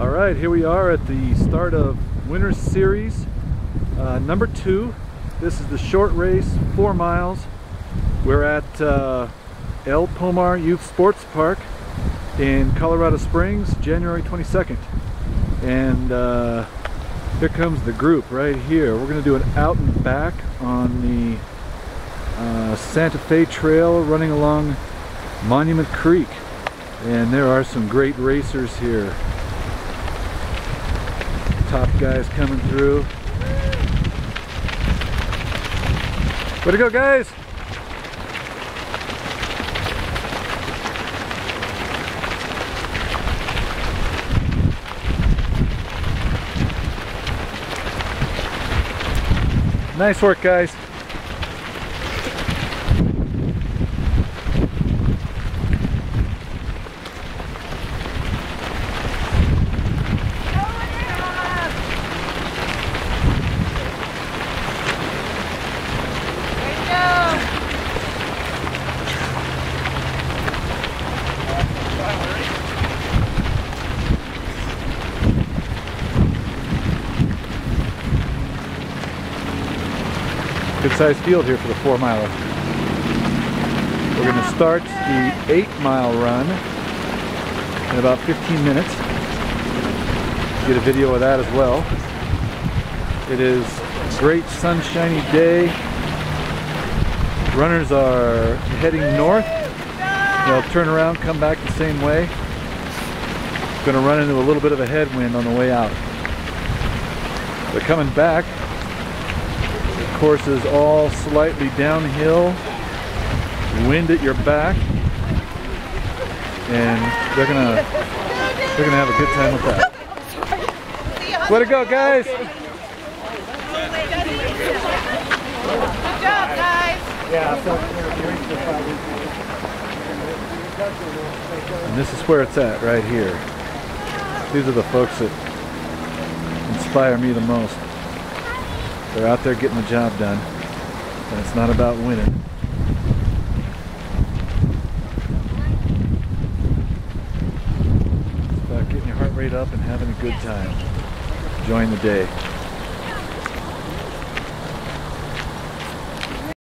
All right, here we are at the start of Winter Series uh, number two. This is the short race, four miles. We're at uh, El Pomar Youth Sports Park in Colorado Springs, January 22nd. And uh, here comes the group right here. We're gonna do an out and back on the uh, Santa Fe Trail running along Monument Creek. And there are some great racers here top guys coming through. Way to go, guys! Nice work, guys. Good sized field here for the four miler. We're going to start the eight mile run in about 15 minutes. Get a video of that as well. It is a great sunshiny day. Runners are heading north. They'll turn around, come back the same way. Going to run into a little bit of a headwind on the way out. They're coming back course is all slightly downhill, wind at your back, and they're gonna they're gonna have a good time with that. Way to go, guys! Good job, guys! Yeah. And this is where it's at, right here. These are the folks that inspire me the most. They're out there getting the job done. And it's not about winning. It's about getting your heart rate up and having a good time. Enjoying the day.